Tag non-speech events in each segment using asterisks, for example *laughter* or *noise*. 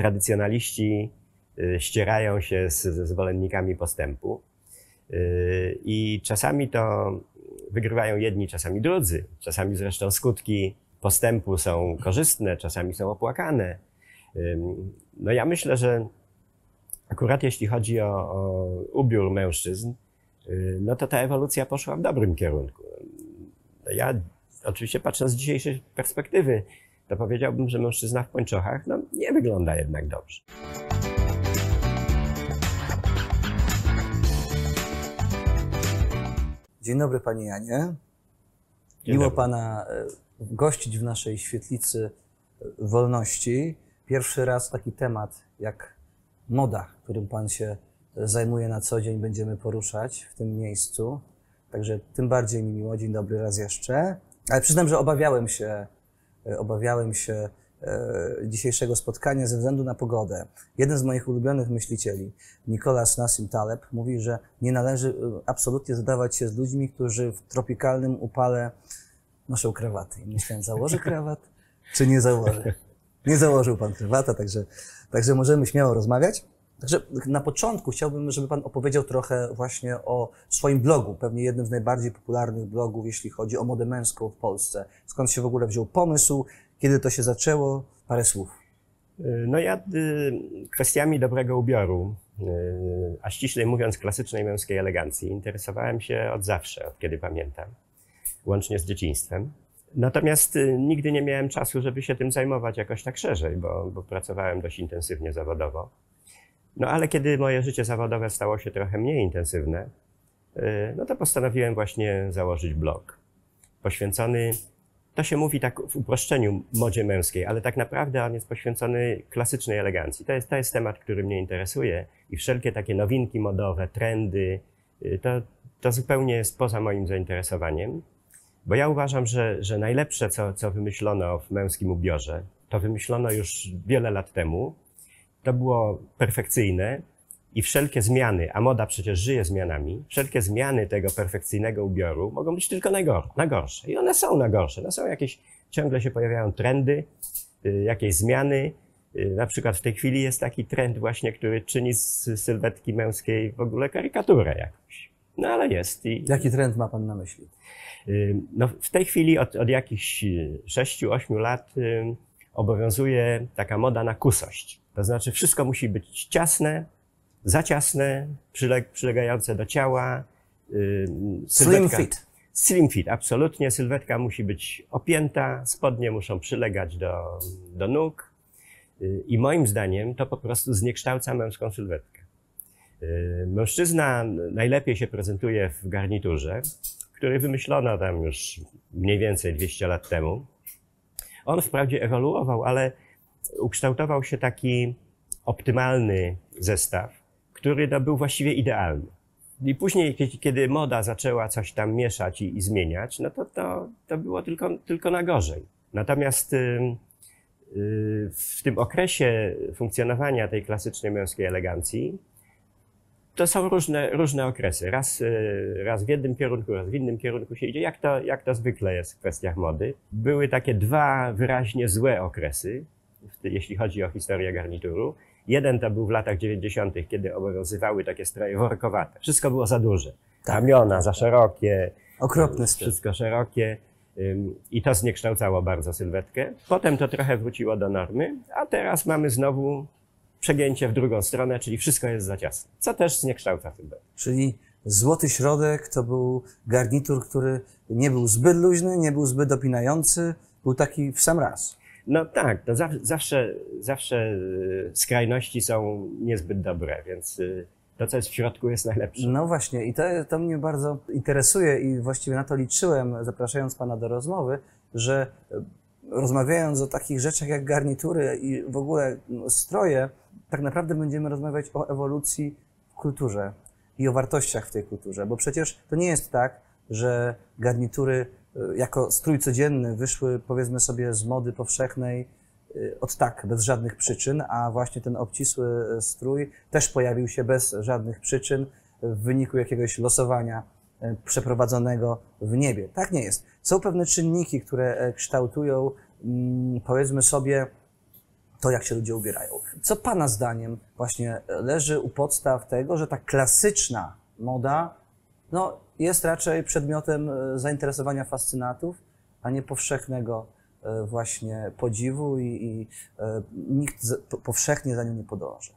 tradycjonaliści y, ścierają się z, ze zwolennikami postępu. Y, I czasami to wygrywają jedni, czasami drudzy. Czasami zresztą skutki postępu są korzystne, czasami są opłakane. No ja myślę, że akurat jeśli chodzi o, o ubiór mężczyzn, y, no to ta ewolucja poszła w dobrym kierunku. Ja oczywiście patrząc z dzisiejszej perspektywy, to powiedziałbym, że mężczyzna w pończochach no, nie wygląda jednak dobrze. Dzień dobry Panie Janie. Dzień Miło dobry. Pana e, gościć w naszej świetlicy e, wolności. Pierwszy raz taki temat jak moda, którym Pan się e, zajmuje na co dzień, będziemy poruszać w tym miejscu. Także tym bardziej mi miło. Dzień dobry raz jeszcze. Ale przyznam, że obawiałem się, obawiałem się e, dzisiejszego spotkania ze względu na pogodę. Jeden z moich ulubionych myślicieli, Nicolas Nassim Taleb, mówi, że nie należy e, absolutnie zadawać się z ludźmi, którzy w tropikalnym upale noszą krawaty. I myślałem, założę *laughs* krawat, czy nie założę? Nie założył pan krawata, także, także możemy śmiało rozmawiać. Także na początku chciałbym, żeby pan opowiedział trochę właśnie o swoim blogu, pewnie jednym z najbardziej popularnych blogów, jeśli chodzi o modę męską w Polsce. Skąd się w ogóle wziął pomysł, kiedy to się zaczęło? Parę słów. Y, No ja y, kwestiami dobrego ubioru, y, a ściślej mówiąc klasycznej męskiej elegancji, interesowałem się od zawsze, od kiedy pamiętam, łącznie z dzieciństwem. Natomiast nigdy nie miałem czasu, żeby się tym zajmować jakoś tak szerzej, bo, bo pracowałem dość intensywnie zawodowo. No ale kiedy moje życie zawodowe stało się trochę mniej intensywne, y, no to postanowiłem właśnie założyć blog poświęcony to się mówi tak w uproszczeniu modzie męskiej, ale tak naprawdę on jest poświęcony klasycznej elegancji. To jest, to jest temat, który mnie interesuje i wszelkie takie nowinki modowe, trendy, y, to, to zupełnie jest poza moim zainteresowaniem, bo ja uważam, że, że najlepsze, co, co wymyślono w męskim ubiorze, to wymyślono już wiele lat temu. To było perfekcyjne i wszelkie zmiany, a moda przecież żyje zmianami, wszelkie zmiany tego perfekcyjnego ubioru mogą być tylko na, gor- na gorsze. I one są na gorsze. No są jakieś, ciągle się pojawiają trendy, y, jakieś zmiany. Y, na przykład w tej chwili jest taki trend właśnie, który czyni z sylwetki męskiej w ogóle karykaturę jakąś. No ale jest. I, Jaki trend ma pan na myśli? y, no, w tej chwili od, od jakichś 6-8 lat obowiązuje taka moda na kusość. To znaczy wszystko musi być ciasne, za ciasne, przyleg, przylegające do ciała. y, Slim sylwetka- fit. Slim fit, absolutnie. Sylwetka musi być opięta, spodnie muszą przylegać do, do nóg. Y, I moim zdaniem to po prostu zniekształca męską sylwetkę. Y, Mężczyzna najlepiej się prezentuje w garniturze, który wymyślono tam już mniej więcej 200 lat temu. On wprawdzie ewoluował, ale ukształtował się taki optymalny zestaw, który no, był właściwie idealny. I później, kiedy- moda zaczęła coś tam mieszać i, i zmieniać, no to, to, to było tylko, tylko na gorzej. Natomiast y, w tym okresie funkcjonowania tej klasycznej męskiej elegancji, to są różne, różne okresy. Raz, y, raz w jednym kierunku, raz w innym kierunku się idzie, jak to, jak to zwykle jest w kwestiach mody. Były takie dwa wyraźnie złe okresy, jeśli chodzi o historię garnituru. Jeden to był w latach 90., kiedy obowiązywały takie stroje workowate. Wszystko było za duże. Ramiona za szerokie, Okropny styl. wszystko szerokie. I to zniekształcało bardzo sylwetkę. Potem to trochę wróciło do normy, a teraz mamy znowu przegięcie w drugą stronę, czyli wszystko jest za ciasne, co też zniekształca sylwetkę. Czyli złoty środek to był garnitur, który nie był zbyt luźny, nie był zbyt dopinający, był taki w sam raz. No tak, to zaw- zawsze, zawsze y, skrajności są niezbyt dobre, więc y, to, co jest w środku, jest najlepsze. No właśnie, i to, to mnie bardzo interesuje i właściwie na to liczyłem, zapraszając Pana do rozmowy, że e, rozmawiając o takich rzeczach jak garnitury i w ogóle no, stroje, tak naprawdę będziemy rozmawiać o ewolucji w kulturze i o wartościach w tej kulturze, bo przecież to nie jest tak, że garnitury e, jako strój codzienny wyszły, powiedzmy sobie, z mody powszechnej y, od tak, bez żadnych przyczyn, a właśnie ten obcisły y, strój też pojawił się bez żadnych przyczyn w wyniku jakiegoś losowania przeprowadzonego w niebie. Tak nie jest. Są pewne czynniki, które e, kształtują, mm, powiedzmy sobie, to, jak się ludzie ubierają. Co Pana zdaniem właśnie leży u podstaw tego, że ta klasyczna moda no, jest raczej przedmiotem e, zainteresowania fascynatów, a nie powszechnego e, właśnie podziwu i, i e, nikt powszechnie za nią nie podąża?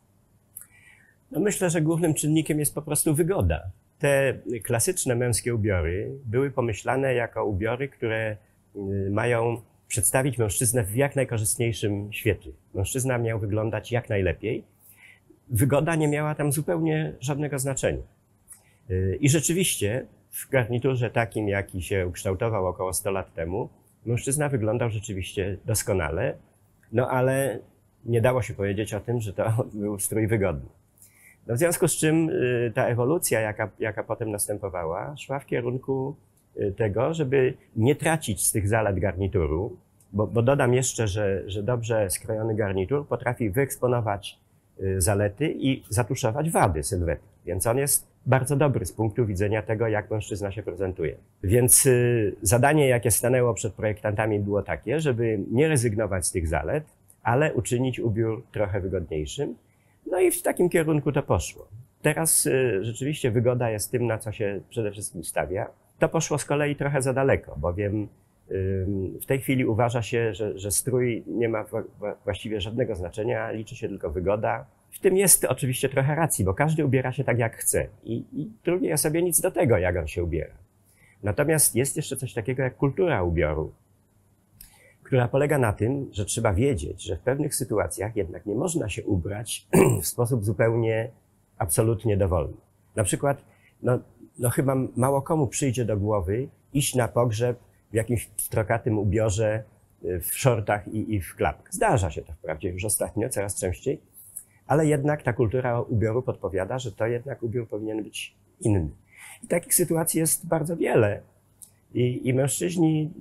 No myślę, że głównym czynnikiem jest po prostu wygoda. Te klasyczne męskie ubiory były pomyślane jako ubiory, które y, mają przedstawić mężczyznę w jak najkorzystniejszym świetle. Mężczyzna miał wyglądać jak najlepiej. Wygoda nie miała tam zupełnie żadnego znaczenia. Y, I rzeczywiście w garniturze takim, jaki się ukształtował około 100 lat temu, mężczyzna wyglądał rzeczywiście doskonale, no ale nie dało się powiedzieć o tym, że to *laughs* był strój wygodny. No w związku z czym y, ta ewolucja, jaka, jaka potem następowała, szła w kierunku y, tego, żeby nie tracić z tych zalet garnituru, bo, bo dodam jeszcze, że, że dobrze skrojony garnitur potrafi wyeksponować y, zalety i zatuszować wady sylwety. Więc on jest bardzo dobry z punktu widzenia tego, jak mężczyzna się prezentuje. Więc zadanie, jakie stanęło przed projektantami, było takie, żeby nie rezygnować z tych zalet, ale uczynić ubiór trochę wygodniejszym no i w takim kierunku to poszło. Teraz y, rzeczywiście wygoda jest tym, na co się przede wszystkim stawia. To poszło z kolei trochę za daleko, bowiem w tej chwili uważa się, że, że strój nie ma właściwie żadnego znaczenia, liczy się tylko wygoda. W tym jest oczywiście trochę racji, bo każdy ubiera się tak, jak chce i, i drugiej osobie nic do tego, jak on się ubiera. Natomiast jest jeszcze coś takiego jak kultura ubioru która polega na tym, że trzeba wiedzieć, że w pewnych sytuacjach jednak nie można się ubrać *clears throat* w sposób zupełnie, absolutnie dowolny. Na przykład, no, no chyba mało komu przyjdzie do głowy iść na pogrzeb w jakimś strokatym ubiorze, y, w shortach i, i w klapkach. Zdarza się to wprawdzie już ostatnio, coraz częściej, ale jednak ta kultura ubioru podpowiada, że to jednak ubiór powinien być inny. I takich sytuacji jest bardzo wiele. I, i mężczyźni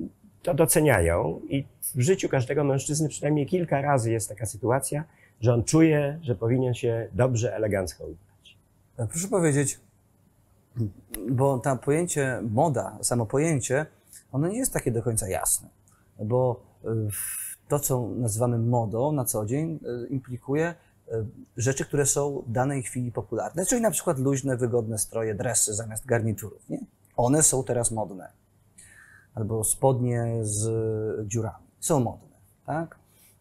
to doceniają i w życiu każdego mężczyzny przynajmniej kilka razy jest taka sytuacja, że on czuje, że powinien się dobrze, elegancko ubrać. E, proszę powiedzieć, bo to pojęcie moda, samo pojęcie, ono nie jest takie do końca jasne, bo e, to, co nazywamy modą na co dzień, e, implikuje rzeczy, które są w danej chwili popularne, czyli na przykład luźne, wygodne stroje, dresy zamiast garniturów. Nie? One są teraz modne albo spodnie z dziurami. Są modne, tak?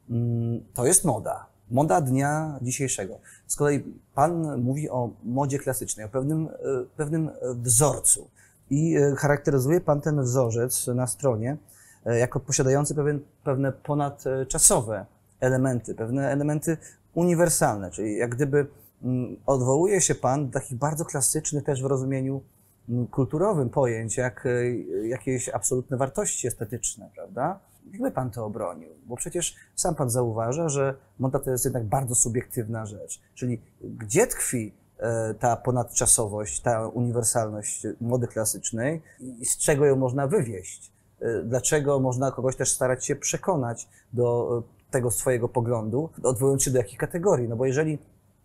Mm, to jest moda. Moda dnia dzisiejszego. Z kolei Pan mówi o modzie klasycznej, o pewnym, e, pewnym wzorcu. I e, charakteryzuje Pan ten wzorzec na stronie e, jako posiadający pewien, pewne ponadczasowe elementy, pewne elementy uniwersalne, czyli jak gdyby mm, odwołuje się Pan do takich bardzo klasycznych też w rozumieniu kulturowym pojęć, jak e, jakieś absolutne wartości estetyczne, prawda? Jakby pan to obronił? Bo przecież sam pan zauważa, że moda to jest jednak bardzo subiektywna rzecz. Czyli gdzie tkwi ta ponadczasowość, ta uniwersalność mody klasycznej i z czego ją można wywieść? E, dlaczego można kogoś też starać się przekonać do tego swojego poglądu, odwołując się do jakich kategorii? No bo jeżeli,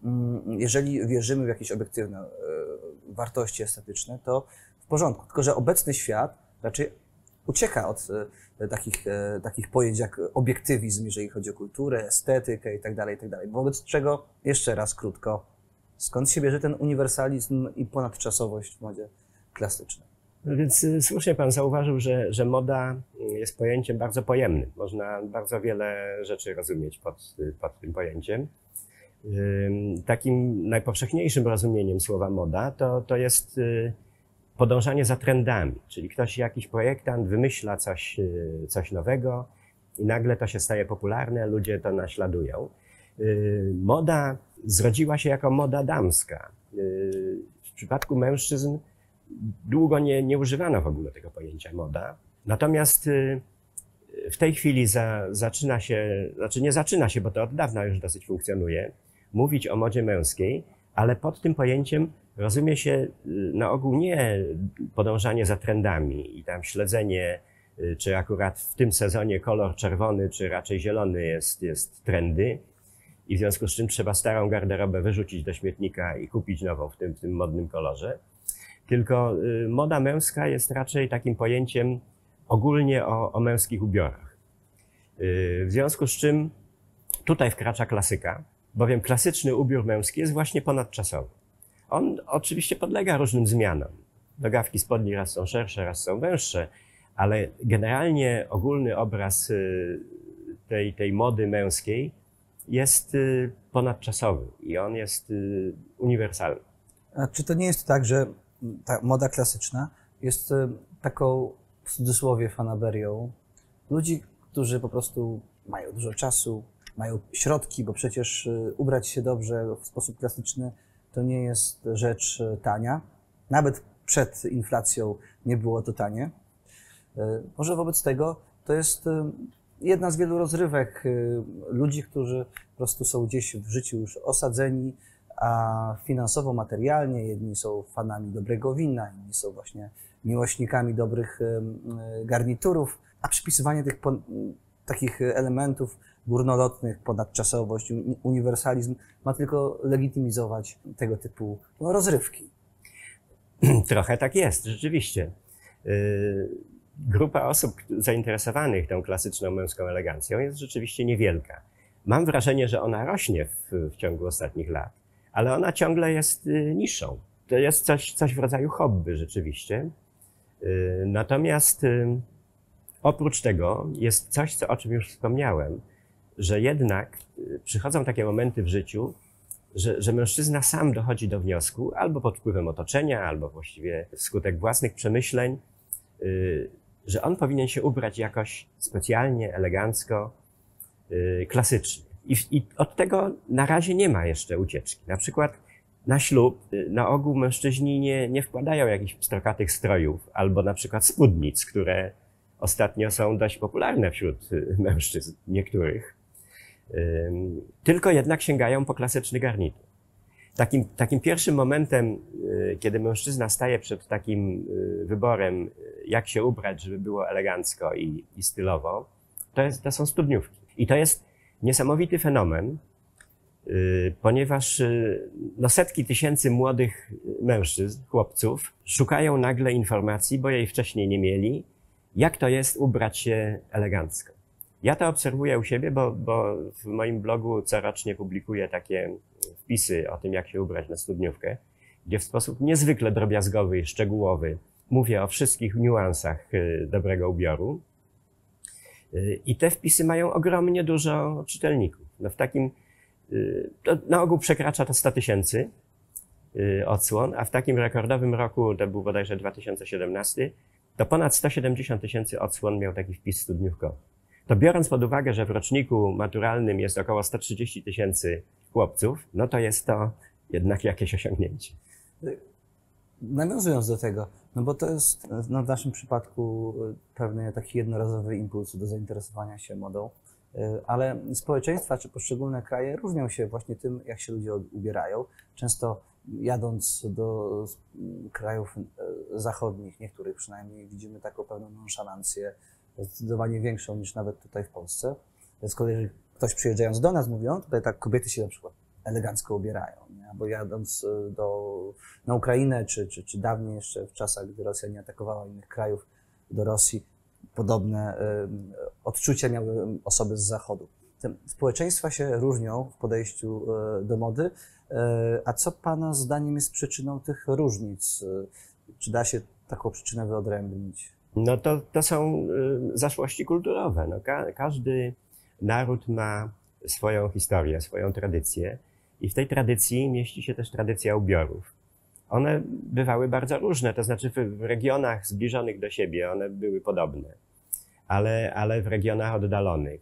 mm, jeżeli wierzymy w jakieś obiektywne wartości estetyczne, to w porządku. Tylko, że obecny świat raczej ucieka od e, takich, e, takich pojęć jak obiektywizm, jeżeli chodzi o kulturę, estetykę itd., tak itd. Tak Wobec czego, jeszcze raz krótko, skąd się bierze ten uniwersalizm i ponadczasowość w modzie klasycznej? No więc e, słusznie Pan zauważył, że, że moda jest pojęciem bardzo pojemnym. Można bardzo wiele rzeczy rozumieć pod, pod tym pojęciem. Takim najpowszechniejszym rozumieniem słowa moda to, to jest y, podążanie za trendami, czyli ktoś, jakiś projektant wymyśla coś, y, coś nowego i nagle to się staje popularne, ludzie to naśladują. Y, moda zrodziła się jako moda damska. W przypadku mężczyzn długo nie, nie używano w ogóle tego pojęcia moda. Natomiast w tej chwili za, zaczyna się, znaczy nie zaczyna się, bo to od dawna już dosyć funkcjonuje, mówić o modzie męskiej, ale pod tym pojęciem rozumie się y, na ogół nie podążanie za trendami i tam śledzenie, y, czy akurat w tym sezonie kolor czerwony, czy raczej zielony jest, jest trendy. I w związku z czym trzeba starą garderobę wyrzucić do śmietnika i kupić nową w tym, w tym modnym kolorze. Tylko y, moda męska jest raczej takim pojęciem ogólnie o, o męskich ubiorach. W związku z czym tutaj wkracza klasyka, bowiem klasyczny ubiór męski jest właśnie ponadczasowy. On oczywiście podlega różnym zmianom. Nogawki spodni raz są szersze, raz są węższe, ale generalnie ogólny obraz y, tej, tej mody męskiej jest y, ponadczasowy i on jest y, uniwersalny. A czy to nie jest tak, że ta moda klasyczna jest y, taką w cudzysłowie fanaberią ludzi, którzy po prostu mają dużo czasu, mają środki, bo przecież ubrać się dobrze w sposób klasyczny to nie jest rzecz tania. Nawet przed inflacją nie było to tanie. Może wobec tego to jest jedna z wielu rozrywek y, ludzi, którzy po prostu są gdzieś w życiu już osadzeni, a finansowo, materialnie jedni są fanami dobrego wina, inni są właśnie miłośnikami dobrych y, y, garniturów, a przypisywanie tych takich elementów górnolotnych, ponadczasowość, uniwersalizm ma tylko legitymizować tego typu no, rozrywki. *clears throat* Trochę tak jest, rzeczywiście grupa osób zainteresowanych tą klasyczną męską elegancją jest rzeczywiście niewielka. Mam wrażenie, że ona rośnie w, w ciągu ostatnich lat, ale ona ciągle jest y, niższą. To jest coś, coś w rodzaju hobby rzeczywiście. Y, natomiast y, oprócz tego jest coś, co, o czym już wspomniałem, że jednak przychodzą takie momenty w życiu, że, że mężczyzna sam dochodzi do wniosku, albo pod wpływem otoczenia, albo właściwie wskutek własnych przemyśleń, że on powinien się ubrać jakoś specjalnie, elegancko, yy, klasycznie. I, I, od tego na razie nie ma jeszcze ucieczki. Na przykład na ślub yy, na ogół mężczyźni nie, nie wkładają jakichś pstrokatych strojów albo na przykład spódnic, które ostatnio są dość popularne wśród yy, mężczyzn, niektórych. Yy, tylko jednak sięgają po klasyczny garnitur. Takim, takim pierwszym momentem, y, kiedy mężczyzna staje przed takim y, wyborem, y, jak się ubrać, żeby było elegancko i, i stylowo, to, jest, to są studniówki. I to jest niesamowity fenomen, ponieważ no, setki tysięcy młodych mężczyzn, chłopców, szukają nagle informacji, bo jej wcześniej nie mieli, jak to jest ubrać się elegancko. Ja to obserwuję u siebie, bo, bo w moim blogu corocznie publikuję takie wpisy o tym, jak się ubrać na studniówkę, gdzie w sposób niezwykle drobiazgowy i szczegółowy mówię o wszystkich niuansach y, dobrego ubioru. Y, I te wpisy mają ogromnie dużo czytelników. No w takim, y, to na ogół przekracza to 100 tysięcy odsłon, a w takim rekordowym roku, to był bodajże 2017, to ponad 170 tysięcy odsłon miał taki wpis studniówkowy. To biorąc pod uwagę, że w roczniku maturalnym jest około 130 tysięcy chłopców, no to jest to jednak jakieś osiągnięcie. Nawiązując do tego, no bo to jest no w naszym przypadku pewny taki jednorazowy impuls do zainteresowania się modą, ale społeczeństwa czy poszczególne kraje różnią się właśnie tym, jak się ludzie ubierają. Często jadąc do krajów e, zachodnich, niektórych przynajmniej, widzimy taką pewną nonszalancję, zdecydowanie większą niż nawet tutaj w Polsce. Z kolei ktoś przyjeżdżając do nas mówią, tutaj tak kobiety się na przykład elegancko ubierają, nie? albo jadąc e, do, na Ukrainę, czy, czy, czy dawniej jeszcze w czasach, gdy Rosja nie atakowała innych krajów, do Rosji, podobne y, odczucia miały osoby z Zachodu. Społeczeństwa się różnią w podejściu y, do mody, y, a co Pana zdaniem jest przyczyną tych różnic? Czy da się taką przyczynę wyodrębnić? No to, to są zaszłości kulturowe. No, ka każdy naród ma swoją historię, swoją tradycję i w tej tradycji mieści się też tradycja ubiorów. One bywały bardzo różne, to znaczy w regionach zbliżonych do siebie one były podobne, ale, ale w regionach oddalonych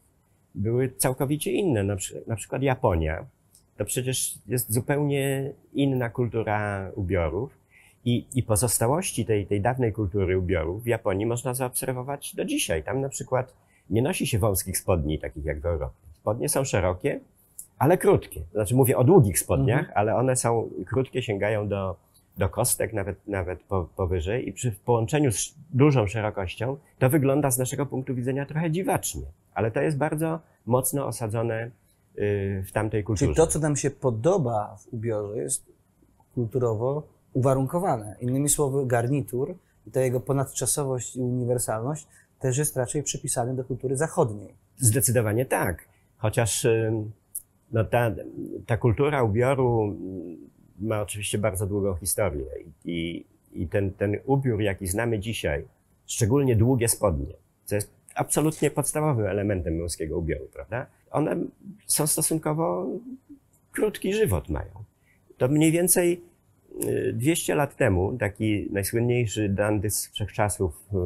były całkowicie inne. Na, na przykład Japonia to przecież jest zupełnie inna kultura ubiorów i, i pozostałości tej, tej dawnej kultury ubiorów w Japonii można zaobserwować do dzisiaj. Tam na przykład nie nosi się wąskich spodni, takich jak w Europie. Spodnie są szerokie, ale krótkie. Znaczy mówię o długich spodniach, mhm. ale one są krótkie, sięgają do, do kostek, nawet, nawet po, powyżej i przy połączeniu z dużą szerokością to wygląda z naszego punktu widzenia trochę dziwacznie, ale to jest bardzo mocno osadzone y, w tamtej kulturze. Czyli to, co nam się podoba w ubiorze jest kulturowo uwarunkowane. Innymi słowy, garnitur i ta jego ponadczasowość i uniwersalność też jest raczej przypisany do kultury zachodniej. Zdecydowanie tak. chociaż y, no ta, ta kultura ubioru ma oczywiście bardzo długą historię i, i ten, ten ubiór, jaki znamy dzisiaj, szczególnie długie spodnie, co jest absolutnie podstawowym elementem męskiego ubioru, prawda? One są stosunkowo krótki żywot mają. To mniej więcej 200 y, lat temu taki najsłynniejszy dandys wszechczasów y,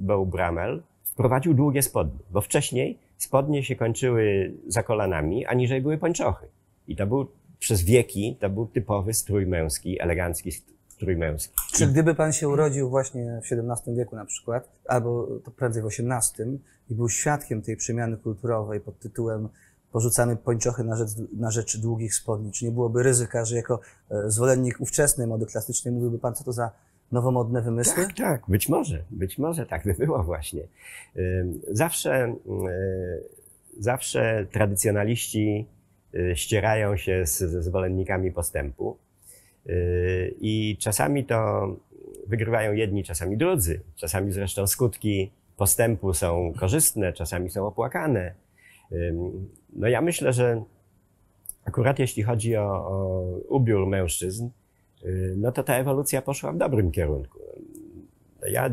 Beau Bramel wprowadził długie spodnie, bo wcześniej spodnie się kończyły za kolanami, aniżeli były pończochy. I to był przez wieki, to był typowy strój męski, elegancki strój męski. Czy gdyby pan się urodził właśnie w XVII wieku na przykład, albo to prędzej w XVIII i był świadkiem tej przemiany kulturowej pod tytułem porzucamy pończochy na rzecz, na rzecz długich spodni, czy nie byłoby ryzyka, że jako e, zwolennik ówczesnej mody klasycznej mówiłby pan, co to za nowomodne wymysły? Tak, tak, być może, być może tak by było właśnie. Zawsze, e, zawsze tradycjonaliści e, ścierają się ze zwolennikami postępu i czasami to wygrywają jedni, czasami drudzy. Czasami zresztą skutki postępu są korzystne, czasami są opłakane. No ja myślę, że akurat jeśli chodzi o, o ubiór mężczyzn, y, no to ta ewolucja poszła w dobrym kierunku. Ja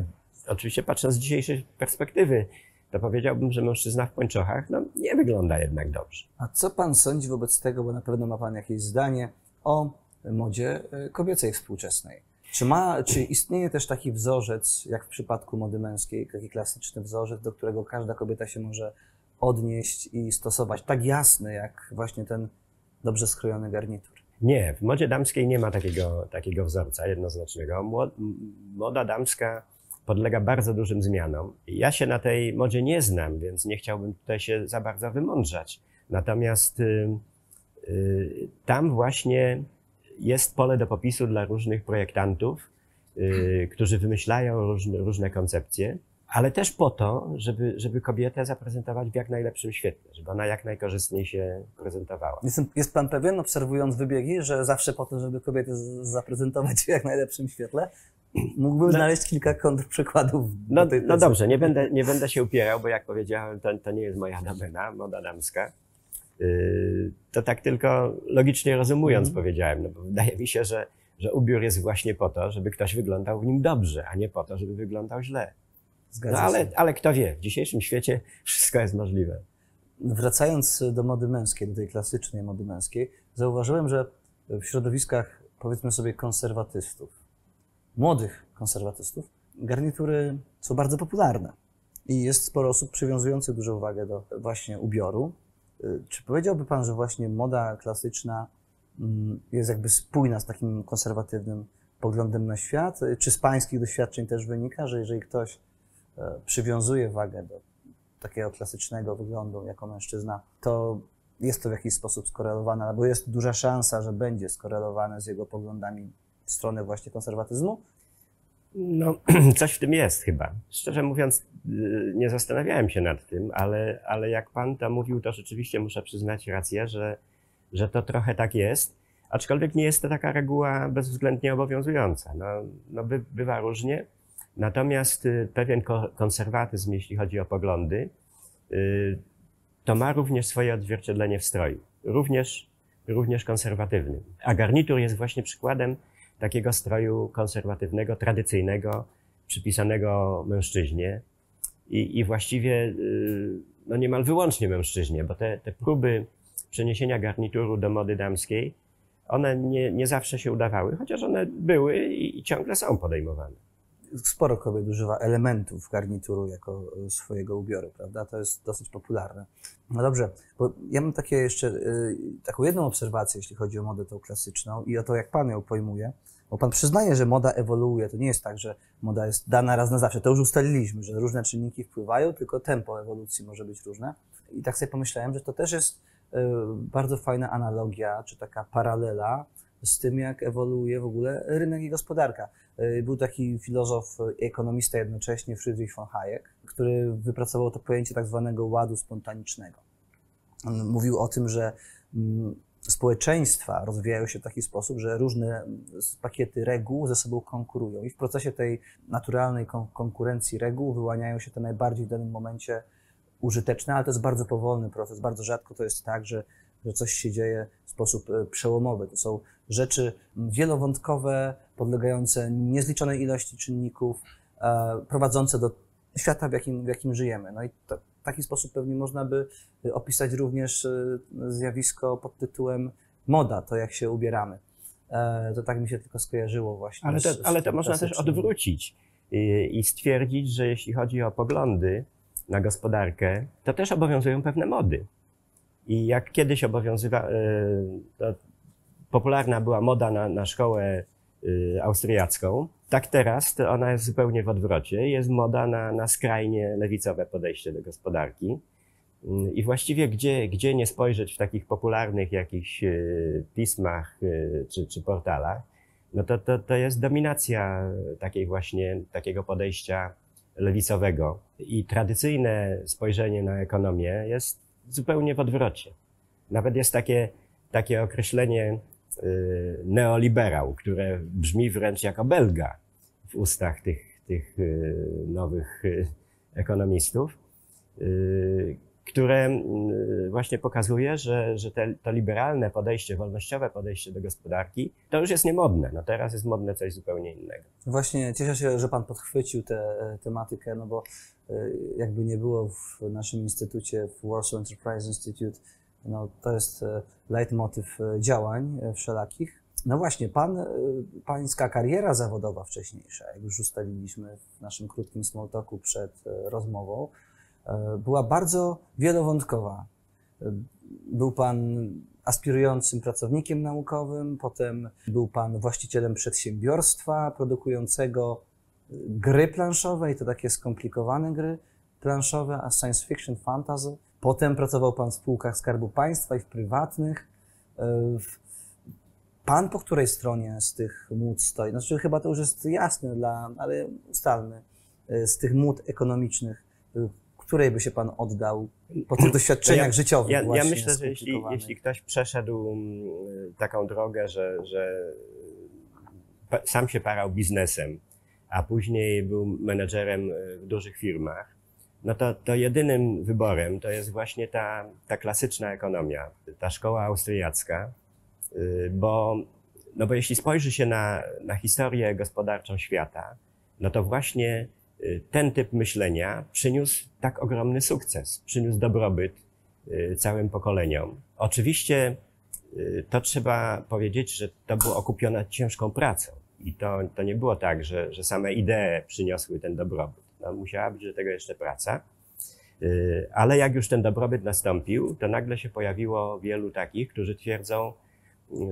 oczywiście patrząc z dzisiejszej perspektywy, to powiedziałbym, że mężczyzna w pończochach no, nie wygląda jednak dobrze. A co pan sądzi wobec tego, bo na pewno ma pan jakieś zdanie o modzie y, kobiecej współczesnej? Czy, ma, czy istnieje też taki wzorzec, jak w przypadku mody męskiej, taki klasyczny wzorzec, do którego każda kobieta się może odnieść i stosować tak jasny, jak właśnie ten dobrze skrojony garnitur? Nie, w modzie damskiej nie ma takiego, takiego wzorca jednoznacznego. Moda damska podlega bardzo dużym zmianom. Ja się na tej modzie nie znam, więc nie chciałbym tutaj się za bardzo wymądrzać. Natomiast y, y, tam właśnie jest pole do popisu dla różnych projektantów, y, którzy wymyślają różne, różne koncepcje ale też po to, żeby, żeby kobietę zaprezentować w jak najlepszym świetle, żeby ona jak najkorzystniej się prezentowała. Jest, jest pan pewien, obserwując wybiegi, że zawsze po to, żeby kobietę zaprezentować w jak najlepszym świetle? Mógłbym no, znaleźć kilka kontrprzykładów. No, tej, no dobrze, nie będę, nie będę się upierał, bo jak powiedziałem, to, to nie jest moja domena, moda damska. Yy, to tak tylko logicznie rozumując mm. powiedziałem, no bo wydaje mi się, że, że ubiór jest właśnie po to, żeby ktoś wyglądał w nim dobrze, a nie po to, żeby wyglądał źle. Zgadza no, ale, ale kto wie, w dzisiejszym świecie wszystko jest możliwe. Wracając do mody męskiej, do tej klasycznej mody męskiej, zauważyłem, że w środowiskach, powiedzmy sobie, konserwatystów, młodych konserwatystów, garnitury są bardzo popularne. I jest sporo osób przywiązujących dużą uwagę do właśnie ubioru. Czy powiedziałby Pan, że właśnie moda klasyczna mm, jest jakby spójna z takim konserwatywnym poglądem na świat? Czy z Pańskich doświadczeń też wynika, że jeżeli ktoś przywiązuje wagę do takiego klasycznego wyglądu jako mężczyzna, to jest to w jakiś sposób skorelowane, albo jest duża szansa, że będzie skorelowane z jego poglądami w stronę właśnie konserwatyzmu? No, *clears throat* coś w tym jest chyba. Szczerze mówiąc, y, nie zastanawiałem się nad tym, ale, ale jak pan to mówił, to rzeczywiście muszę przyznać rację, że, że to trochę tak jest. Aczkolwiek nie jest to taka reguła bezwzględnie obowiązująca. No, no by, bywa różnie. Natomiast y, pewien konserwatyzm, jeśli chodzi o poglądy, y, to ma również swoje odzwierciedlenie w stroju, również, również konserwatywnym. A garnitur jest właśnie przykładem takiego stroju konserwatywnego, tradycyjnego, przypisanego mężczyźnie. I, i właściwie y, no niemal wyłącznie mężczyźnie, bo te, te próby przeniesienia garnituru do mody damskiej, one nie, nie zawsze się udawały, chociaż one były i, i ciągle są podejmowane sporo kobiet używa elementów garnituru jako e, swojego ubioru, prawda? To jest dosyć popularne. No dobrze, bo ja mam takie jeszcze, y, taką jedną obserwację, jeśli chodzi o modę tą klasyczną i o to, jak Pan ją pojmuje. Bo Pan przyznaje, że moda ewoluuje. To nie jest tak, że moda jest dana raz na zawsze. To już ustaliliśmy, że różne czynniki wpływają, tylko tempo ewolucji może być różne. I tak sobie pomyślałem, że to też jest y, bardzo fajna analogia, czy taka paralela z tym, jak ewoluuje w ogóle rynek i gospodarka. Y, był taki filozof, ekonomista jednocześnie, Friedrich von Hayek, który wypracował to pojęcie tak zwanego ładu spontanicznego. On mówił o tym, że mm, społeczeństwa rozwijają się w taki sposób, że różne mm, pakiety reguł ze sobą konkurują i w procesie tej naturalnej konkurencji reguł wyłaniają się te najbardziej w danym momencie użyteczne, ale to jest bardzo powolny proces. Bardzo rzadko to jest tak, że, że coś się dzieje w sposób e, przełomowy. To są rzeczy wielowątkowe, podlegające niezliczonej ilości czynników, e, prowadzące do świata, w jakim, w jakim żyjemy. No i to, w taki sposób pewnie można by opisać również e, zjawisko pod tytułem moda, to jak się ubieramy. E, to tak mi się tylko skojarzyło właśnie. Ale to, z, ale to można też odwrócić i, i stwierdzić, że jeśli chodzi o poglądy na gospodarkę, to też obowiązują pewne mody. I jak kiedyś obowiązywa, to popularna była moda na, na szkołę e, austriacką, tak teraz to ona jest zupełnie w odwrocie. Jest moda na, na skrajnie lewicowe podejście do gospodarki. Mm, I właściwie gdzie, gdzie nie spojrzeć w takich popularnych jakichś e, pismach czy, czy portalach, no to, to, to jest dominacja takiej właśnie, takiego podejścia lewicowego. I tradycyjne spojrzenie na ekonomię jest zupełnie w odwrocie. Nawet jest takie, takie określenie y, neoliberał, które brzmi wręcz jako belga w ustach tych, tych y, nowych y, ekonomistów, które y, właśnie pokazuje, że, że te, to liberalne podejście, wolnościowe podejście do gospodarki, to już jest niemodne. No teraz jest modne coś zupełnie innego. Właśnie cieszę się, że Pan podchwycił tę e, tematykę, no bo e, jakby nie było w naszym instytucie, w Warsaw Enterprise Institute, no to jest e, leitmotyw e, działań wszelakich. No właśnie, pan, pańska kariera zawodowa wcześniejsza, jak już ustaliliśmy w naszym krótkim small talku przed rozmową, była bardzo wielowątkowa. E, Był pan aspirującym pracownikiem naukowym, potem był pan właścicielem przedsiębiorstwa produkującego y, gry planszowe i to takie skomplikowane gry planszowe, a science fiction, fantasy. Potem pracował pan w spółkach Skarbu Państwa i w prywatnych. Pan po której stronie z tych mód stoi? Znaczy chyba to już jest jasne, dla, ale ustalmy. Z tych mód ekonomicznych, której by się pan oddał po tych doświadczeniach ja- życiowych Ja, ja myślę, że jeśli, jeśli ktoś przeszedł mm, taką drogę, że, że sam się parał biznesem, a później był menedżerem e, w dużych firmach, no to, to jedynym wyborem to jest właśnie ta, ta klasyczna ekonomia, ta szkoła austriacka, y, bo, no bo jeśli spojrzy się na, na historię gospodarczą świata, no to właśnie ten typ myślenia przyniósł tak ogromny sukces, przyniósł dobrobyt y, całym pokoleniom. Oczywiście y, to trzeba powiedzieć, że to było okupione ciężką pracą. I to, to nie było tak, że, że same idee przyniosły ten dobrobyt. No, musiała być do tego jeszcze praca. Y, Ale jak już ten dobrobyt nastąpił, to nagle się pojawiło wielu takich, którzy twierdzą, y,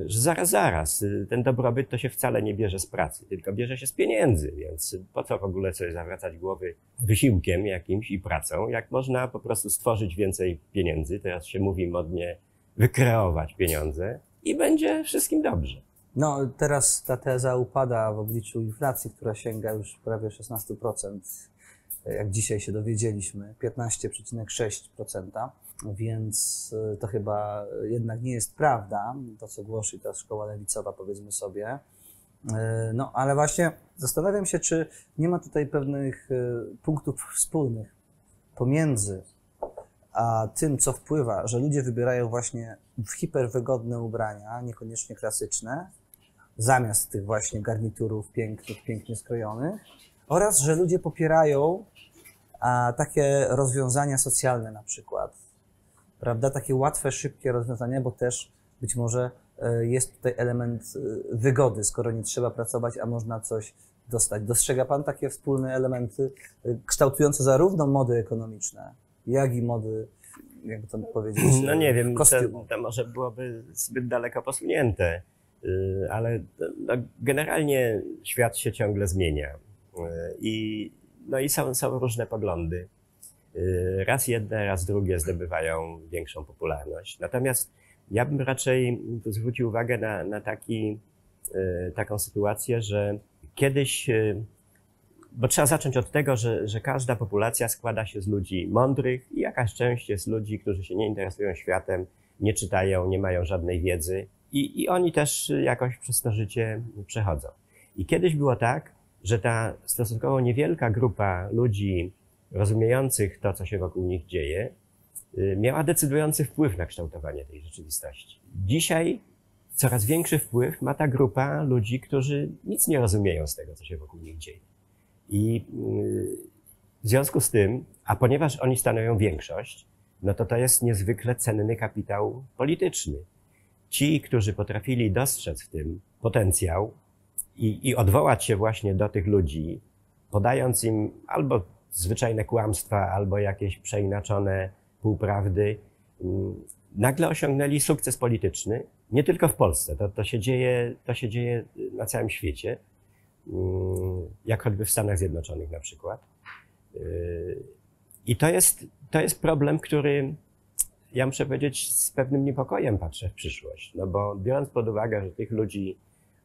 że zaraz, zaraz, y, ten dobrobyt to się wcale nie bierze z pracy, tylko bierze się z pieniędzy, więc po co w ogóle sobie zawracać głowy wysiłkiem jakimś i pracą, jak można po prostu stworzyć więcej pieniędzy, teraz się mówi modnie wykreować pieniądze i będzie wszystkim dobrze. No, teraz ta teza upada w obliczu inflacji, która sięga już prawie 16%, jak dzisiaj się dowiedzieliśmy, 15,6%, więc y, to chyba jednak nie jest prawda, to co głosi ta szkoła lewicowa, powiedzmy sobie. Y, No, ale właśnie zastanawiam się, czy nie ma tutaj pewnych y, punktów wspólnych pomiędzy a tym, co wpływa, że ludzie wybierają właśnie hiperwygodne ubrania, niekoniecznie klasyczne, zamiast tych właśnie garniturów pięknych, pięknie skrojonych, oraz że ludzie popierają a, takie rozwiązania socjalne na przykład, prawda, takie łatwe, szybkie rozwiązania, bo też być może e, jest tutaj element e, wygody, skoro nie trzeba pracować, a można coś dostać. Dostrzega Pan takie wspólne elementy e, kształtujące zarówno mody ekonomiczne, jak i mody, jakby to powiedzieć, No nie wiem, to, to może byłoby zbyt daleko posunięte, y, ale no, generalnie świat się ciągle zmienia y, i, no i są, są różne poglądy. Y, Raz jedne, raz drugie zdobywają większą popularność. Natomiast ja bym raczej zwrócił uwagę na, na taki, y, taką sytuację, że kiedyś y, bo trzeba zacząć od tego, że, że każda populacja składa się z ludzi mądrych i jakaś część jest ludzi, którzy się nie interesują światem, nie czytają, nie mają żadnej wiedzy i, i oni też jakoś przez to życie przechodzą. I kiedyś było tak, że ta stosunkowo niewielka grupa ludzi rozumiejących to, co się wokół nich dzieje, y, miała decydujący wpływ na kształtowanie tej rzeczywistości. Dzisiaj coraz większy wpływ ma ta grupa ludzi, którzy nic nie rozumieją z tego, co się wokół nich dzieje. I y, w związku z tym, a ponieważ oni stanowią większość, no to to jest niezwykle cenny kapitał polityczny. Ci, którzy potrafili dostrzec w tym potencjał i, i odwołać się właśnie do tych ludzi, podając im albo zwyczajne kłamstwa, albo jakieś przeinaczone półprawdy, mm, nagle osiągnęli sukces polityczny, nie tylko w Polsce, to, to, się, dzieje, to się dzieje na całym świecie, mm, jak choćby w Stanach Zjednoczonych na przykład. Yy, I to jest, to jest problem, który ja muszę powiedzieć, z pewnym niepokojem patrzę w przyszłość. No bo biorąc pod uwagę, że tych ludzi,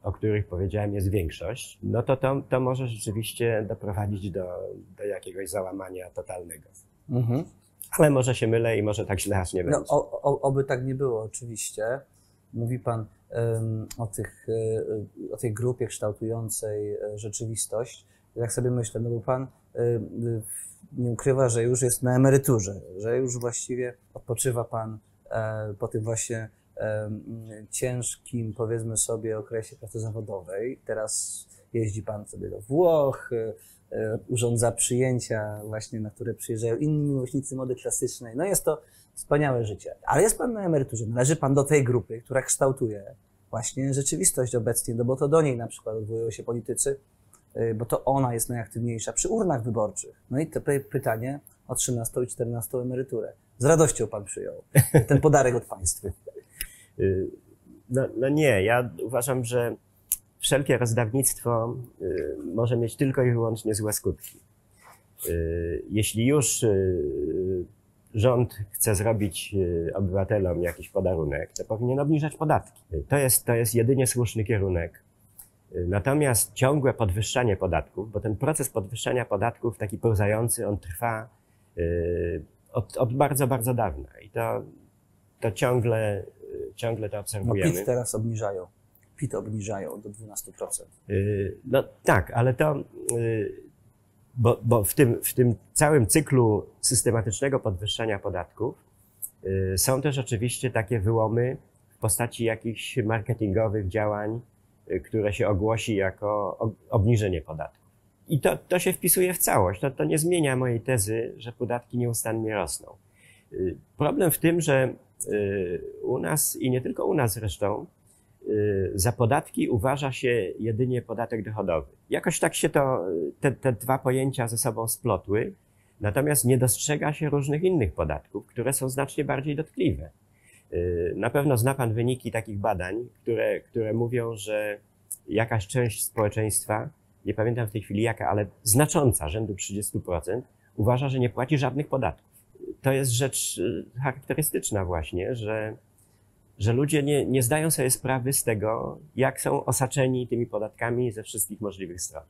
o których powiedziałem, jest większość, no to to, to może rzeczywiście doprowadzić do, do jakiegoś załamania totalnego. Mhm. Ale może się mylę i może tak źle aż nie no, będzie. No, o, o, oby tak nie było, oczywiście. Mówi Pan um, o, tych, e, o tej grupie kształtującej e, rzeczywistość. Jak sobie myślę, no bo Pan um, nie ukrywa, że już jest na emeryturze, że już właściwie odpoczywa Pan e, po tym właśnie e, ciężkim, powiedzmy sobie, okresie pracy zawodowej. Teraz jeździ Pan sobie do Włoch, e, urządza przyjęcia właśnie, na które przyjeżdżają inni miłośnicy mody klasycznej. No jest to wspaniałe życie. Ale jest Pan na emeryturze, należy Pan do tej grupy, która kształtuje właśnie rzeczywistość obecnie, no bo to do niej na przykład odwołują się politycy, Y, bo to ona jest najaktywniejsza przy urnach wyborczych. No i to pytanie o 13 i 14 emeryturę. Z radością pan przyjął ten podarek od państwa. Y, no, no nie, ja uważam, że wszelkie rozdawnictwo y, może mieć tylko i wyłącznie złe skutki. Jeśli już rząd chce zrobić obywatelom jakiś podarunek, to powinien obniżać podatki. To jest, to jest jedynie słuszny kierunek. Natomiast ciągłe podwyższanie podatków, bo ten proces podwyższania podatków, taki pełzający, on trwa y, od, od bardzo, bardzo dawna i to, to ciągle, y, ciągle to obserwujemy. No PIT teraz obniżają. PIT obniżają do 12%. Y, no tak, ale to, bo, bo w, tym, w tym całym cyklu systematycznego podwyższania podatków są też oczywiście takie wyłomy w postaci jakichś marketingowych działań, Y, które się ogłosi jako obniżenie podatków. I to, to się wpisuje w całość. To, to nie zmienia mojej tezy, że podatki nieustannie rosną. Y, problem w tym, że y, u nas i nie tylko u nas zresztą, za podatki uważa się jedynie podatek dochodowy. Jakoś tak się to, te, te dwa pojęcia ze sobą splotły, natomiast nie dostrzega się różnych innych podatków, które są znacznie bardziej dotkliwe. Y, na pewno zna Pan wyniki takich badań, które, które mówią, że jakaś część społeczeństwa, nie pamiętam w tej chwili jaka, ale znacząca, rzędu 30%, uważa, że nie płaci żadnych podatków. To jest rzecz y, charakterystyczna właśnie, że, że ludzie nie, nie zdają sobie sprawy z tego, jak są osaczeni tymi podatkami ze wszystkich możliwych stron.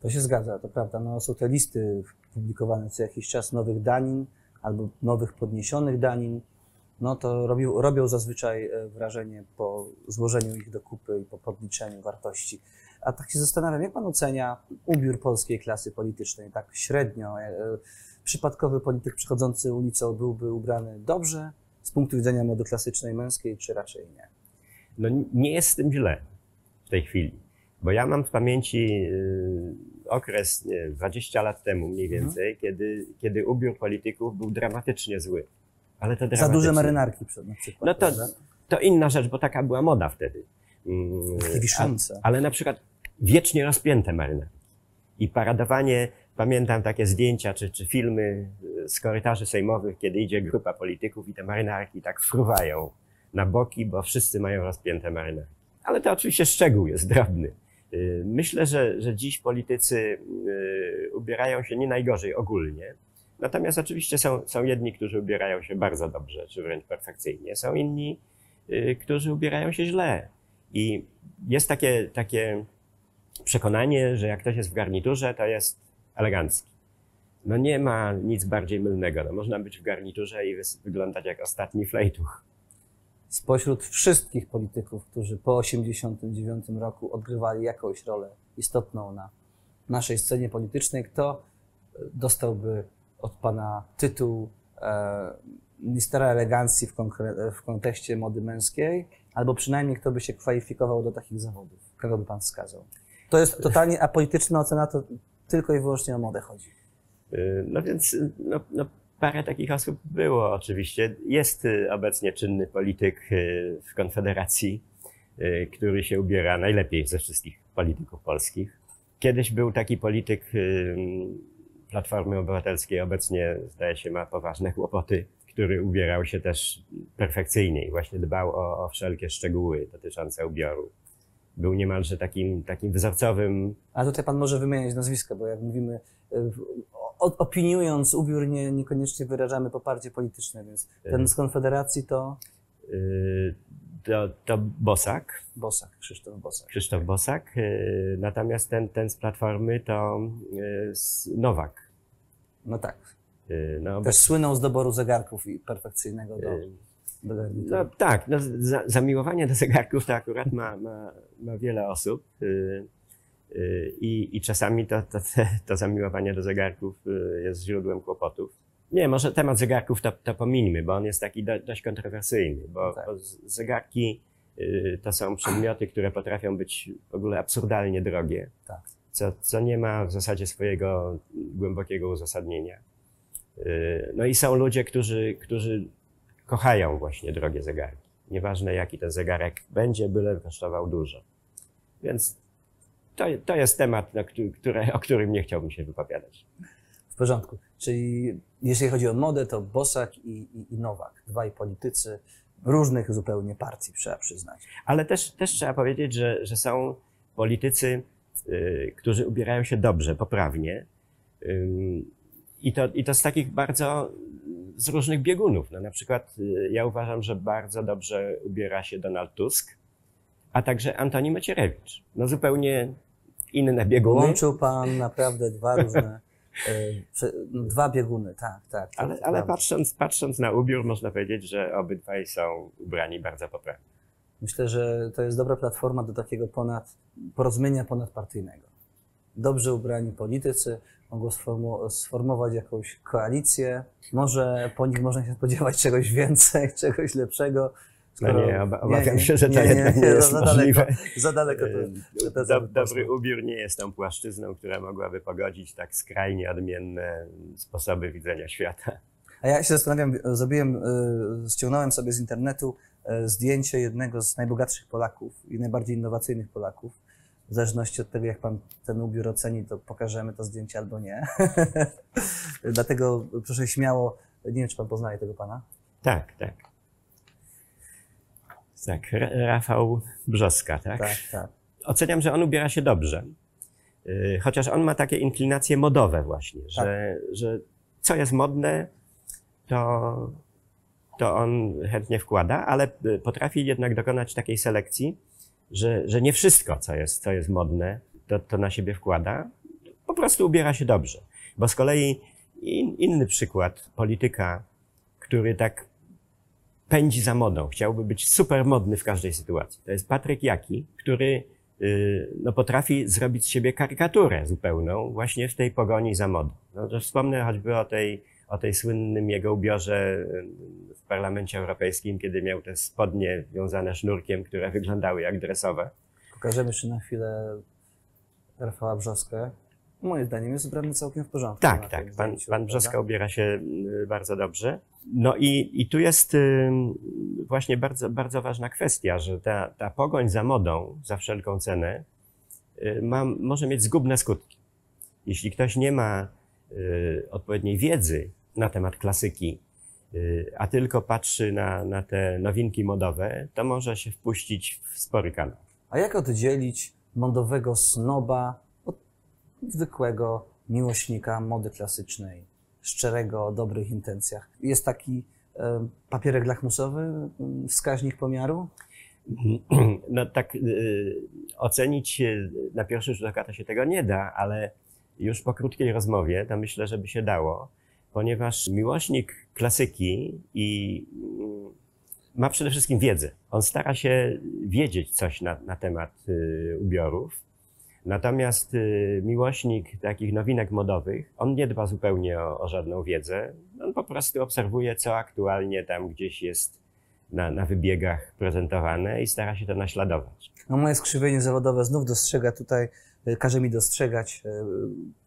To się zgadza, to prawda. No, są te listy publikowane co jakiś czas nowych danin albo nowych podniesionych danin no to robił, robią zazwyczaj e, wrażenie po złożeniu ich do kupy i po podliczeniu wartości. A tak się zastanawiam, jak pan ocenia ubiór polskiej klasy politycznej, tak średnio? Przypadkowy polityk przychodzący ulicą byłby ubrany dobrze z punktu widzenia mody klasycznej męskiej, czy raczej nie? No nie jest z tym źle w tej chwili, bo ja mam w pamięci y, okres nie, 20 lat temu mniej mhm. więcej, hmm. kiedy, kiedy ubiór polityków był dramatycznie zły. Ale to Za duże marynarki na przykład. No to, to inna rzecz, bo taka była moda wtedy. Mm, wiszące. Ale na przykład wiecznie rozpięte marynarki. I paradowanie, pamiętam takie zdjęcia czy, czy filmy z korytarzy sejmowych, kiedy idzie grupa polityków i te marynarki tak fruwają na boki, bo wszyscy mają rozpięte marynarki. Ale to oczywiście szczegół jest drobny. Y, myślę, że, że dziś politycy y, ubierają się nie najgorzej ogólnie. Natomiast oczywiście są, są jedni, którzy ubierają się bardzo dobrze, czy wręcz perfekcyjnie. Są inni, którzy ubierają się źle. I jest takie, takie przekonanie, że jak ktoś jest w garniturze, to jest elegancki. No nie ma nic bardziej mylnego. No można być w garniturze i wyglądać jak ostatni flejtuch. Spośród wszystkich polityków, którzy po 1989 roku odgrywali jakąś rolę istotną na naszej scenie politycznej, kto dostałby od pana tytuł e, ministra elegancji w, w kontekście mody męskiej, albo przynajmniej kto by się kwalifikował do takich zawodów? Kogo by pan wskazał? To jest totalnie apolityczna ocena, to tylko i wyłącznie o modę chodzi. Y, No więc y, no, no, parę takich osób było oczywiście. Jest y, obecnie czynny polityk w Konfederacji, który się ubiera najlepiej ze wszystkich polityków polskich. Kiedyś był taki polityk Platformy Obywatelskiej, obecnie zdaje się ma poważne kłopoty, który ubierał się też perfekcyjnie i właśnie dbał o, o wszelkie szczegóły dotyczące ubioru. Był niemalże takim, takim wzorcowym A tutaj pan może wymieniać nazwiska, bo jak mówimy, o- opiniując ubiór, nie, niekoniecznie wyrażamy poparcie polityczne, więc ten z Konfederacji to y, to, to Bosak, Bosak, Krzysztof Bosak. Krzysztof Bosak, natomiast ten, ten z Platformy to z Nowak. No tak. No, Też słynął z doboru zegarków i perfekcyjnego do. No tak, no, za, zamiłowanie do zegarków to akurat ma, ma, ma wiele osób y, y, i, i czasami to, to, to zamiłowanie do zegarków y, jest źródłem kłopotów. Nie, może temat zegarków to, to pomińmy, bo on jest taki do, dość kontrowersyjny, bo, Tak. bo zegarki y, to są przedmioty, które potrafią być w ogóle absurdalnie drogie, Tak. co, co nie ma w zasadzie swojego głębokiego uzasadnienia. Y, No i są ludzie, którzy, którzy kochają właśnie drogie zegarki. Nieważne jaki ten zegarek będzie, byle kosztował dużo. Więc to, to jest temat, na któ- które, o którym nie chciałbym się wypowiadać. W porządku. Czyli jeśli chodzi o modę, to Bosak i, i, i Nowak, dwaj politycy różnych zupełnie partii, trzeba przyznać. Ale też, też trzeba powiedzieć, że, że są politycy, y, którzy ubierają się dobrze, poprawnie. Ym, I to, I to z takich bardzo z różnych biegunów. No, na przykład y, ja uważam, że bardzo dobrze ubiera się Donald Tusk, a także Antoni Macierewicz. No zupełnie inne bieguny, Łączył pan naprawdę dwa *laughs* różne, no, dwa bieguny, tak, tak. to ale, ale patrząc, patrząc na ubiór, można powiedzieć, że obydwaj są ubrani bardzo poprawnie. Myślę, że to jest dobra platforma do takiego ponad, porozumienia ponadpartyjnego. Dobrze ubrani politycy mogą sformować jakąś koalicję. Może po nich można się spodziewać czegoś więcej, *laughs* czegoś lepszego. No nie, oba- obawiam się, że to jednak nie jest za możliwe. Daleko, za daleko to, to, to, Dob- dobry ubiór nie jest tą płaszczyzną, która mogłaby pogodzić tak skrajnie odmienne sposoby widzenia świata. A ja się zastanawiam, zrobiłem, y, ściągnąłem sobie z internetu y, zdjęcie jednego z najbogatszych Polaków i najbardziej innowacyjnych Polaków. W zależności od tego, jak pan ten ubiór oceni, to pokażemy to zdjęcie albo nie. *laughs* Dlatego proszę śmiało, nie wiem, czy pan poznaje tego pana. Tak, tak. Tak, Ra- Rafał Brzoska, tak? Tak, tak. Oceniam, że on ubiera się dobrze. Yy, Chociaż on ma takie inklinacje modowe właśnie, że, że co jest modne, to, to on chętnie wkłada, ale y, potrafi jednak dokonać takiej selekcji, że, że nie wszystko, co jest, co jest modne, to, to na siebie wkłada. Po prostu ubiera się dobrze. Bo z kolei in, inny przykład polityka, który tak pędzi za modą, chciałby być super modny w każdej sytuacji. To jest Patryk Jaki, który y, no, potrafi zrobić z siebie karykaturę zupełną właśnie w tej pogoni za modą. No, to wspomnę choćby o tej, o tej słynnym jego ubiorze w Parlamencie Europejskim, kiedy miał te spodnie wiązane sznurkiem, które wyglądały jak dresowe. Pokażemy jeszcze na chwilę Rafała Brzoskę. Moim zdaniem jest ubrany całkiem w porządku. Tak, tak. Pan, pan? Brzoska ubiera się bardzo dobrze. No i, i tu jest właśnie bardzo, bardzo ważna kwestia, że ta, ta pogoń za modą, za wszelką cenę, ma, może mieć zgubne skutki. Jeśli ktoś nie ma y, odpowiedniej wiedzy na temat klasyki, y, a tylko patrzy na, na te nowinki modowe, to może się wpuścić w spory kanał. A jak oddzielić modowego snoba od zwykłego miłośnika mody klasycznej, szczerego o dobrych intencjach? Jest taki e, papierek lakmusowy, m, wskaźnik pomiaru? *clears throat* No tak y, ocenić na pierwszy rzut oka to się tego nie da, ale już po krótkiej rozmowie to myślę, że by się dało, ponieważ miłośnik klasyki i ma przede wszystkim wiedzę. On stara się wiedzieć coś na, na temat y, ubiorów, Natomiast y, miłośnik takich nowinek modowych, on nie dba zupełnie o, o żadną wiedzę. On po prostu obserwuje, co aktualnie tam gdzieś jest na, na wybiegach prezentowane i stara się to naśladować. No moje skrzywienie zawodowe znów dostrzega tutaj, każe mi dostrzegać y,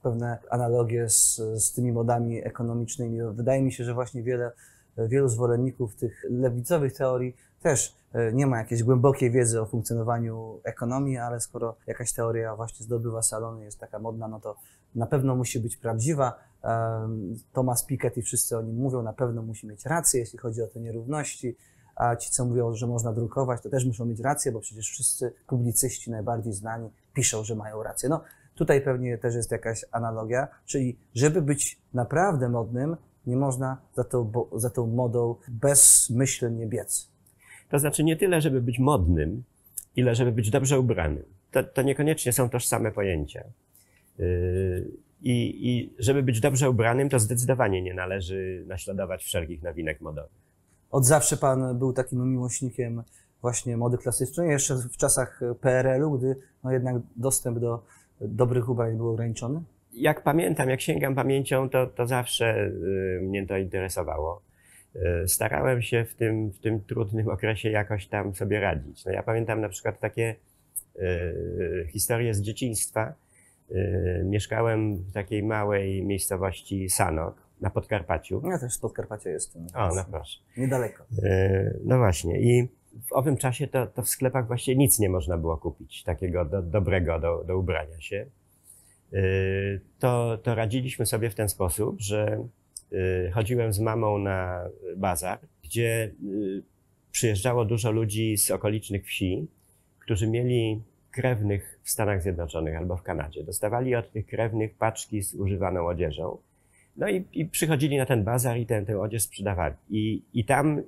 pewne analogie z, z tymi modami ekonomicznymi. Wydaje mi się, że właśnie wiele, wielu zwolenników tych lewicowych teorii też y, nie ma jakiejś głębokiej wiedzy o funkcjonowaniu ekonomii, ale skoro jakaś teoria właśnie zdobywa salony, jest taka modna, no to na pewno musi być prawdziwa. Thomas Piketty i wszyscy o nim mówią, na pewno musi mieć rację, jeśli chodzi o te nierówności a ci, co mówią, że można drukować, to też muszą mieć rację, bo przecież wszyscy publicyści najbardziej znani piszą, że mają rację. No, tutaj pewnie też jest jakaś analogia, czyli żeby być naprawdę modnym, nie można za tą, bo, za tą modą bezmyślnie biec. To znaczy nie tyle, żeby być modnym, ile żeby być dobrze ubranym. To, to niekoniecznie są tożsame pojęcia. Yy, I, I żeby być dobrze ubranym, to zdecydowanie nie należy naśladować wszelkich nowinek modowych. Od zawsze pan był takim miłośnikiem właśnie mody klasycznej, jeszcze w czasach PRL-u, gdy no jednak dostęp do dobrych ubrań był ograniczony? Jak pamiętam, jak sięgam pamięcią, to, to zawsze y, mnie to interesowało. Y, Starałem się w tym, w tym trudnym okresie jakoś tam sobie radzić. No ja pamiętam na przykład takie historie z dzieciństwa. Mieszkałem w takiej małej miejscowości Sanok na Podkarpaciu. Ja też z Podkarpacia jestem. O, no proszę. Niedaleko. E, No właśnie. I w owym czasie to, to w sklepach właściwie nic nie można było kupić takiego do, dobrego do, do ubrania się. E, To, to radziliśmy sobie w ten sposób, że e, chodziłem z mamą na bazar, gdzie e, przyjeżdżało dużo ludzi z okolicznych wsi, którzy mieli krewnych w Stanach Zjednoczonych albo w Kanadzie. Dostawali od tych krewnych paczki z używaną odzieżą. No i, i przychodzili na ten bazar i tę, tę odzież sprzedawali. I, i tam y,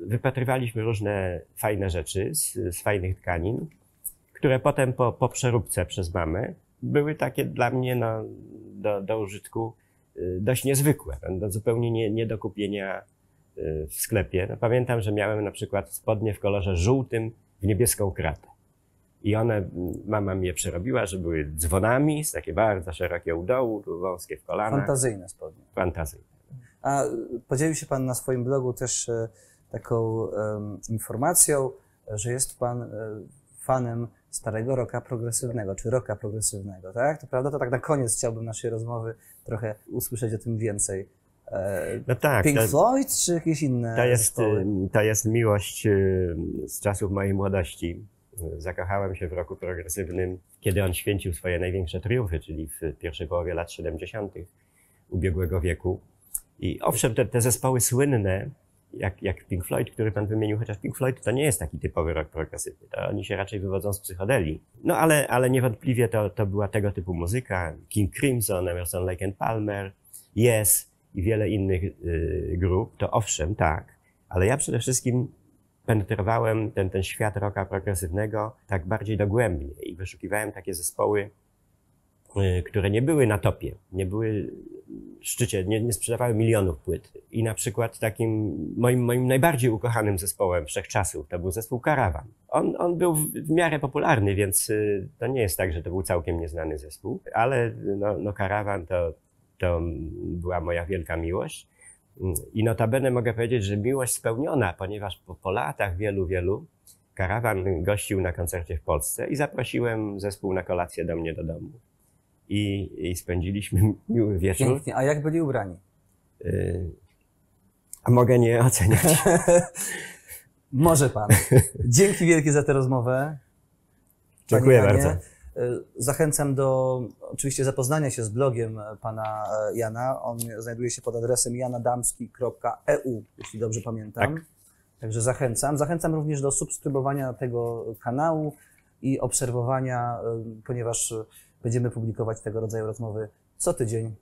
wypatrywaliśmy różne fajne rzeczy z, z fajnych tkanin, które potem po, po przeróbce przez mamę były takie dla mnie no, do, do użytku y, dość niezwykłe, do zupełnie nie, nie do kupienia y, w sklepie. No, pamiętam, że miałem na przykład spodnie w kolorze żółtym w niebieską kratę. I one, mama mnie przerobiła, że były dzwonami, z takie bardzo szerokie u dołu, wąskie w kolana. Fantazyjne spodnie. Fantazyjne. A podzielił się Pan na swoim blogu też e, taką em, informacją, że jest Pan e, fanem starego roka progresywnego, czy roka progresywnego, tak? To prawda? To tak na koniec chciałbym naszej rozmowy trochę usłyszeć o tym więcej. E, No tak, Pink to, Floyd, czy jakieś inne to, jest, zespoły? to jest miłość z czasów mojej młodości. Zakochałem się w roku progresywnym, kiedy on święcił swoje największe triumfy, czyli w pierwszej połowie lat 70. ubiegłego wieku. I owszem, te, te zespoły słynne, jak, jak Pink Floyd, który pan wymienił, chociaż Pink Floyd to nie jest taki typowy rock progresywny, to oni się raczej wywodzą z psychodeli. No ale, ale niewątpliwie to, to była tego typu muzyka. King Crimson, Emerson, Lake and Palmer, Yes i wiele innych y, grup, to owszem, tak, ale ja przede wszystkim penetrowałem ten, ten świat rocka progresywnego tak bardziej dogłębnie i wyszukiwałem takie zespoły, y, które nie były na topie, nie były w szczycie, nie, nie sprzedawały milionów płyt. I na przykład takim moim, moim najbardziej ukochanym zespołem wszechczasów to był zespół Karawan. On, on był w, w miarę popularny, więc y, to nie jest tak, że to był całkiem nieznany zespół, ale no, no Karawan to, to była moja wielka miłość. I notabene mogę powiedzieć, że miłość spełniona, ponieważ po, po latach wielu, wielu karawan gościł na koncercie w Polsce i zaprosiłem zespół na kolację do mnie do domu. I, i spędziliśmy *laughs* miły wieczór. Pięknie. A jak byli ubrani? Y, A mogę nie oceniać. *laughs* Może Pan. Dzięki wielkie za tę rozmowę. Panie Dziękuję Janie. bardzo. Y, Zachęcam do oczywiście zapoznania się z blogiem e, pana e, Jana. On znajduje się pod adresem janadamski.eu, jeśli dobrze pamiętam. Tak. Także zachęcam. Zachęcam również do subskrybowania tego kanału i obserwowania, ponieważ będziemy publikować tego rodzaju rozmowy co tydzień